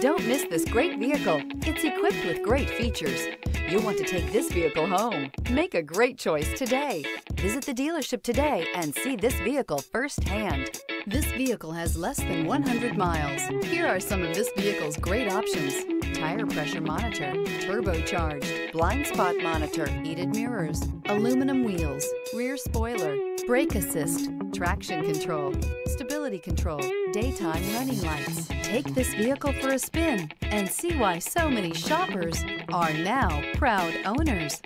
Don't miss this great vehicle. It's equipped with great features. You'll want to take this vehicle home. Make a great choice today. Visit the dealership today and see this vehicle firsthand. This vehicle has less than 100 miles. Here are some of this vehicle's great options. Tire pressure monitor, turbocharged, blind spot monitor, heated mirrors, aluminum wheels, rear spoiler, brake assist, traction control, stability control, daytime running lights. Take this vehicle for a spin and see why so many shoppers are now proud owners.